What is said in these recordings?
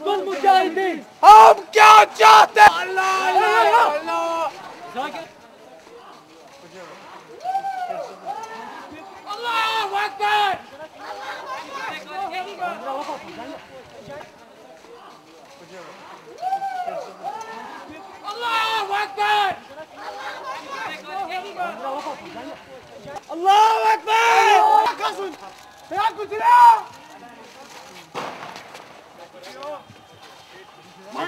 والمجاهدين هم كان جاهد الله الله الله الله أكبر! الله أكبر! الله اكبر الله اكبر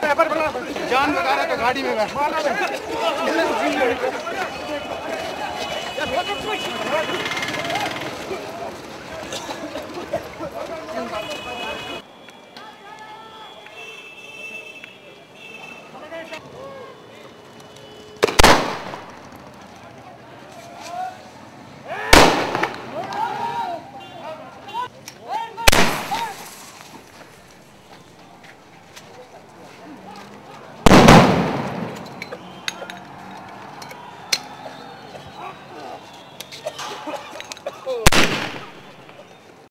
जान बता रहा तो गाड़ी में बैठ।